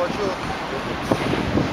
我就,좋 은, 곡.